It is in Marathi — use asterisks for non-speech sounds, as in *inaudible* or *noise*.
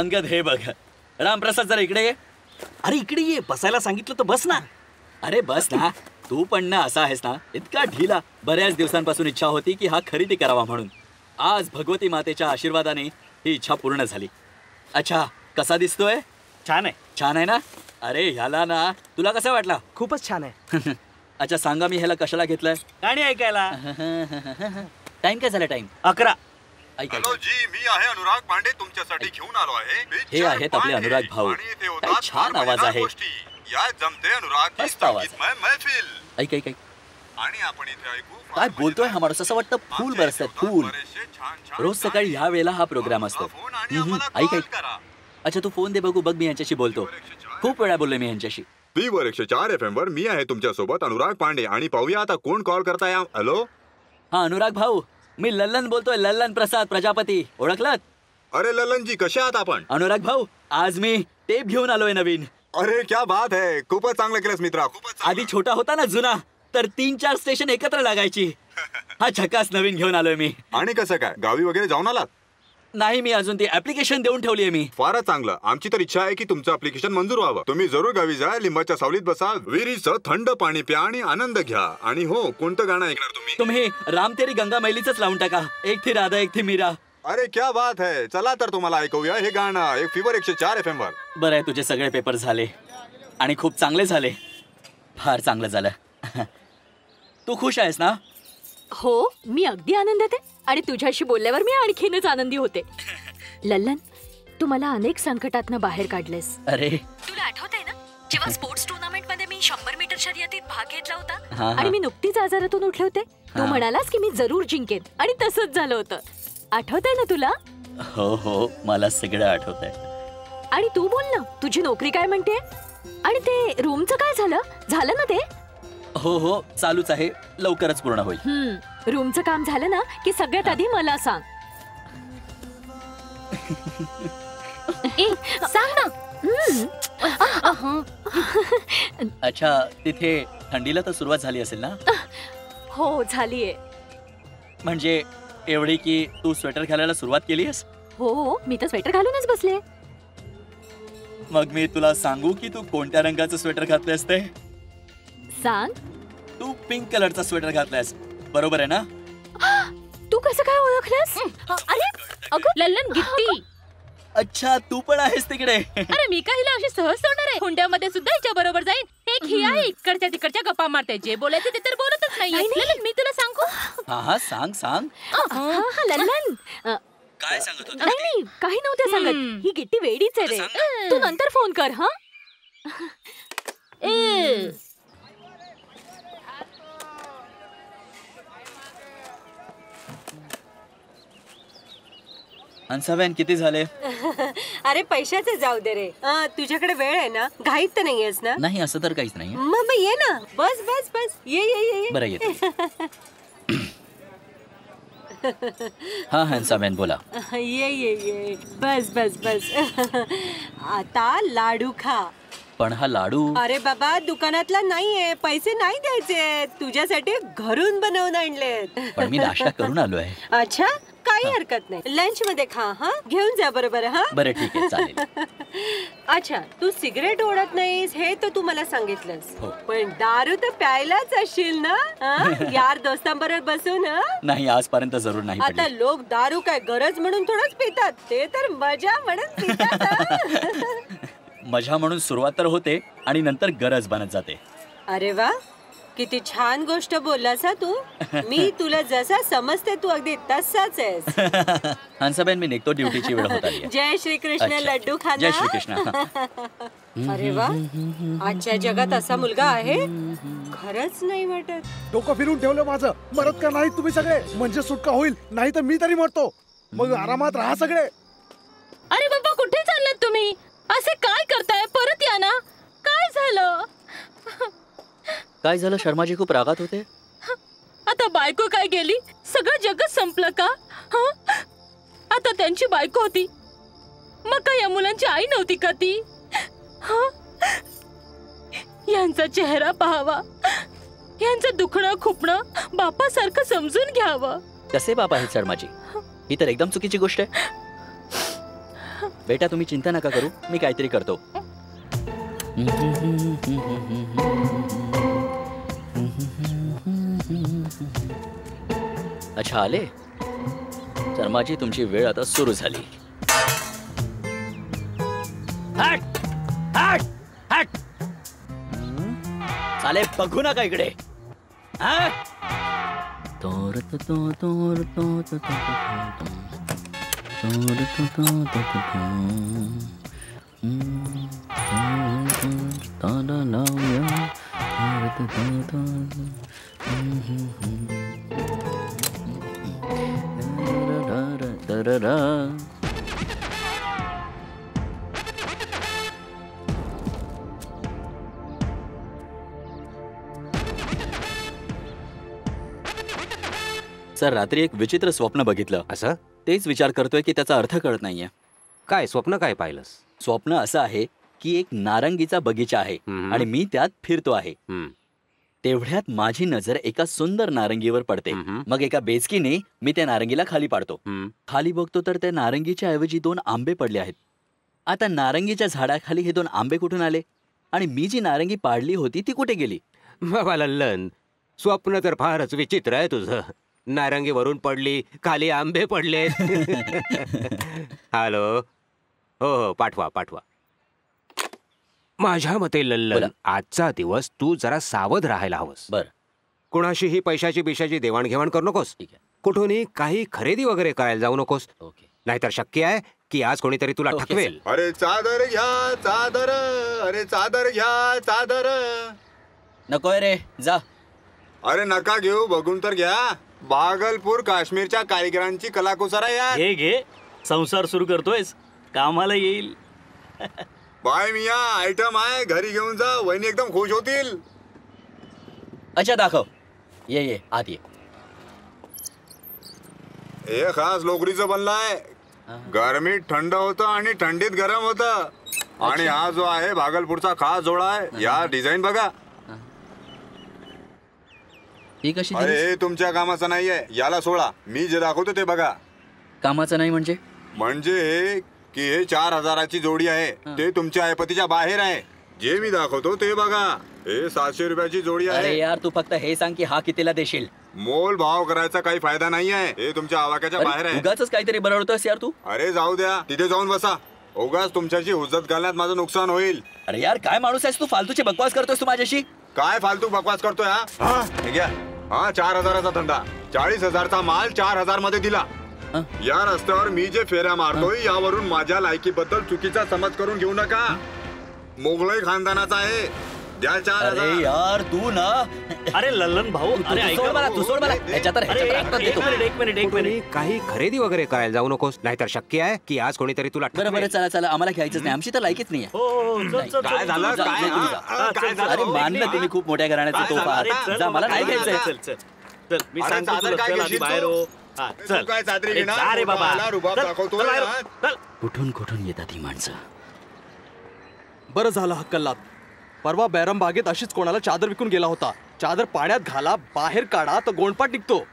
अंगद हे बघ. रामप्रसाद जरा इकडे ये. अरे इकडे ये. बसायला सांगितलं तर बस ना. अरे बस ना. तू पण ना असा आहेस ना. इतका ढिला. बऱ्याच दिवसांपासून इच्छा होती की हा खरेदी करावा म्हणून. आज भगवती मातेच्या आशीर्वादाने ही इच्छा पूर्ण झाली. अच्छा कसा दिसतोय? छान आहे. छान आहे ना? अरे ह्याला ना. तुला कसं वाटला? खूपच छान आहे. *laughs* अच्छा सांगा मी ह्याला कशाला घेतलंय? गाणी ऐकायला. *laughs* टाइम काय झाला टाइम? अकरा. ऐका हॅलो जी मी आहे अनुराग पांडे तुमच्यासाठी घेऊन आलो आहे. हे आहेत आपले अनुराग भाऊ. काय छान आवाज आहे. या जमते अनुराग मस्त आवाज. महफिल. ऐक ऐक ऐक. आणि आपण इथे ऐकू काय बोलतोय मजेदार हा माणूस? असं वाटतं फूल बरसतात होतात फूल रोज सकाळी. ह्या वेळेला हा प्रोग्राम असतो. ऐक ऐक. अच्छा तू फोन दे बघू बघ मी यांच्याशी बोलतो. खूप वेळा बोललोय मी यांच्याशी. वर एकशे चार एफ एम वर मी आहे तुमच्यासोबत अनुराग पांडे. आणि पाहूया आता कोण कॉल करताय? हॅलो? हा अनुराग भाऊ. मी लल्लन बोलतोय लल्लन प्रसाद प्रजापती. ओळखलात? अरे ललनजी कशा आहात आपण? अनुराग भाऊ आज मी टेप घेऊन आलोय नवीन. अरे क्या बात है. खूपच चांगलं केलंस मित्रा खूपच. आधी छोटा होता ना जुना तर तीन चार स्टेशन एकत्र लागायची. *laughs* हा झकास नवीन घेऊन आलोय मी. आणि कसं काय? गावी वगैरे जाऊन आलात? नाही मी अजून ती ऍप्लिकेशन देऊन ठेवली आहे मी. फारच चांगलं. आमची तर इच्छा आहे की तुमचं अप्लिकेशन मंजूर व्हावं. तुम्ही जरूर गावी जा लिंबाच्या सावलीत बसा विहिरीचं थंड पाणी प्या आणि आनंद घ्या. आणि हो कोणतं गाणं ऐकणार तुम्ही? तुम्ही रामतेरी गंगा मैलीच लावून टाका. एक थी राधा एक थी मीरा. अरे क्या बात है. चला तर तुम्हाला ऐकूया हे गाणं. एक फिवर एकशे चार एफ एम वर. बरं आहे तुझे सगळे पेपर झाले. आणि खूप चांगले झाले. फार चांगलं झालं. *laughs* तू खुश आहेस ना? हो मी अगदी आनंदात आहे. आणि तुझ्याशी बोलल्यावर मी आणखीनच आनंदी होते. लल्लन तू मला अनेक संकटातनं बाहेर काढलेस अरे. तुला आठवतंय ना? जेव्हा स्पोर्ट्स टुर्नामेंटमध्ये मी शंभर मीटर शर्यतीत भाग घेतला होता. आणि मी नुकतीच आजारातून उठले होते तू. म्हणालास की मी जरूर जिंकेन आणि तसंच झालं होतं. आठवतंय ना तुला? हो हो मला सगळं आठवत आहे आणि तू बोल ना तुझी नोकरी काय म्हणते? आणि ते रूमचं काय झालं? झालं ना ते? हो हो चालूच आहे. लवकरच पूर्ण होईल. रूमचं काम झालं ना की सगळ्यात आधी मला सांग. ए सांग ना. अच्छा तिथे थंडीला तर सुरुवात झाली असेल ना? हो झालीये. म्हणजे एवढी की तू स्वेटर घालायला सुरुवात केली आहेस हो मी तर स्वेटर घालूनच बसले. मग मी तुला सांगू की तू कोणत्या रंगाचं स्वेटर घातलंयस ते? सांग. तू पिंक कलरचा स्वेटर घातलायस. बरोबर आहे ना? तू कसं काय ओळखलंस? अरे अगं लल्लन गिट्टी. अच्छा तू पण आहेस तिकडे. अरे मी का हिला अशी सहज सोडणार आहे? हुंड्यामध्ये सुद्धा हिच्या बरोबर जाईन. एक ही. आहे इकडच्या तिकडच्या गप्पा मारते. जे बोलायचं ते तर बोलतच नाही नाही, नाही. लल्लन मी तुला सांगू? हा हा सांग सांग. हा, हा, लल्लन. अ, काय सांगत नाही नाही काही नव्हते सांगत. हम्म. ही गिट्टी वेडीच आहे रे. तू नंतर फोन कर हा? ए, हंसाबेन किती झाले? *laughs* अरे पैशाचे जाऊ दे रे. अं, तुझ्याकडे वेळ आहे ना? घाईत तर नाहीयेस ना? नाही असं तर काहीच नाही मग मग ये ना. बस बस बस. ये ये ये ये. बरं येते. *coughs* हा हंसाबेन बोला. *laughs* ये ये ये. बस बस बस. *laughs* आता लाडू खा. पण हा लाडू? अरे बाबा दुकानातला नाहीये. पैसे नाही द्यायचे. तुझ्यासाठी घरून बनवून आणलेत. पण मी नाश्ता करून आलो आहे अच्छा? काही हरकत नाही. लंच मध्ये खा हा? घेऊन जा बरोबर हा? बरं ठीक आहे चालेल. *laughs* अच्छा तू सिगरेट ओढत नाहीस हे तर तू मला सांगितलंस. हो. पण दारू तर प्यायलाच असशील ना? हा? *laughs* यार दोस्तांबरोबर बसून हा? नाही आजपर्यंत जरूर नाही आता पडली. लोक दारू काय गरज म्हणून थोडंच पितात? ते तर मजा म्हणून पितात हा. *laughs* मजा म्हणून सुरुवात तर होते आणि नंतर गरज बनत जाते. अरे वा! किती छान गोष्ट बोललास हा तू? मी तुला जसा समजते तू अगदी तसाच आहेस. *laughs* हंसाबेन मी निघतो. ड्युटीची वेळ होत आली आहे. जय श्री कृष्ण अच्छा. लड्डू खाना. जय श्रीकृष्ण हा. *laughs* अरे वा. आजच्या जगात असा मुलगा आहे? खरंच नाही वाटत. डोकं फिरून ठेवलं माझं. मरत का नाही तुम्ही सगळे? म्हणजे सुटका होईल नाही तर मी तरी मरतो. मग आरामात राहा सगळे. अरे बाबा कुठे चाललात तुम्ही? असे काय करताय? परत या ना. काय झालं? काय झालं? शर्माजी खूप रागात होते? आता बायको काय गेली? सगळं जगच संपलं का? आता त्यांची बायको होती. मग काय या मुलांची आई नव्हती का ती? यांचा चेहरा पाहावा. यांचं दुखणं खुपणं बापासारखं समजून घ्यावं. कसे बाप आहेत शर्माजी? ही तर एकदम चुकीची गोष्ट आहे. बेटा तुम्ही चिंता नका करू. मी काहीतरी करतो. अच्छा आले? शर्माजी, तुमची वेळ आता सुरू झाली. बघू नका इकडे! तोर तो तो तोर तो तो तो तो तो. तो तो तो सर रात्री एक विचित्र स्वप्न बघितलं. असं? तेच विचार करतोय की त्याचा अर्थ कळत नाहीये. काय स्वप्न काय पाहिलंस? स्वप्न असं आहे की एक नारंगीचा बगीचा आहे. आणि मी त्यात फिरतो आहे. तेवढ्यात माझी नजर एका सुंदर नारंगीवर पडते. मग एका बेचकीने मी त्या नारंगीला खाली पाडतो. खाली बघतो तर त्या नारंगीच्या ऐवजी दोन आंबे पडले आहेत. आता नारंगीच्या झाडाखाली हे दोन आंबे कुठून आले? आणि मी जी नारंगी पाडली होती ती कुठे गेली? लल्लन स्वप्न तर फारच विचित्र आहे तुझं. नारंगी वरून पडली खाली आंबे पडले. *laughs* *laughs* हॅलो हो हो पाठवा पाठवा. माझ्या मते लल्लन बोला. आजचा दिवस तू जरा सावध राहायला हवंस. बर. कुणाशीही पैशाची बिशाची देवाणघेवाण करू नकोस. ठीक आहे. कुठूनही काही खरेदी वगैरे करायला जाऊ नकोस. ओके. नाहीतर शक्य आहे की आज कोणीतरी तुला ओके, ठकवेल. अरे चादर घ्या चादर. अरे चादर घ्या चादर. नकोय रे जा. अरे नका घेऊ बघून तर घ्या. भागलपूर काश्मीरच्या कारिगरांची कलाकुसर आहे यार. घे घे. संसार सुरू करतोयस. कामाला येईल. *laughs* बाय मिया आयटम आहे. घरी घेऊन जा. वहिनी एकदम खुश होतील. अच्छा दाखव. ये ये आत ये. हे खास लोकरीचं बनलाय गरमीत थंड होतं आणि थंडीत गरम होतं. आणि हा जो आहे भागलपूरचा खास जोडा आहे. या डिझाईन बघा. ही. कशी अरे? हे तुमच्या कामाचं नाहीये. याला सोडा. मी जे दाखवतो ते बघा. कामाचं नाही म्हणजे? म्हणजे हे की हे चार हजाराची जोडी आहे. ते तुमच्या ऐपतीच्या बाहेर आहे. जे मी दाखवतो ते बघा. हे सातशे रुपयाची जोडी अरे आहे यार तू फक्त हे सांग की हा कितीला देशील? मोल भाव करायचा काही फायदा नाही आहे हे तुमच्या आवाक्याच्या बाहेर आहे. उगाच काहीतरी बरवतोस यार तू. अरे जाऊ द्या. तिथे जाऊन बसा. उगाच तुमच्याशी हुज्जत घालण्यात माझं नुकसान होईल. अरे यार काय माणूस आहेस तू? फालतूची बकवास करतोस तू माझ्याशी? काय फालतू बकवास करतोय हा? हा. हे घ्या. हा चार हजाराचा धंदा. चाळीस हजारचा माल चार हजारमध्ये दिला? या रस्त्यावर मी जे फेऱ्या मारतोय यावरून माझ्या लायकीबद्दल चुकीचा समज करून घेऊ नका. मोगलाई खानदानाचा आहे. द्या चार अरे यार तू ना. अरे लल्लन भाऊ अरे मला तू सोड मला. एक. मिनिट एक मिनिट काही खरेदी वगैरे करायला जाऊ नकोस. नाहीतर शक्य आहे की आज कोणीतरी तुला बरं बरं. चला चला. आम्हाला घ्यायचंच नाही. आमची तर लायकीच नाही हो हो, हो, चल, चल, काय झालं? काय? अरे चल, मान ना चल, तुम्ही खूप मोठ्या घराण्याचे तोफा. मला नाही चल, घ्यायचंय. चल चल चल. मी सांगतो बाहेर? हो अरे चल. तू काय चादरी अरे, घेणार? जा रे बाबा. मला रुबाब चल, दाखवतोय, चल बाहेर? चल. कुठून कुठून येतात ही माणसं? बरं झालं हक्कल्लात. परवा बॅरम बागेत अशीच कोणाला चादर विकून गेला होता. चादर पाण्यात घाला बाहेर काढा तर गोंडपाट निघतो.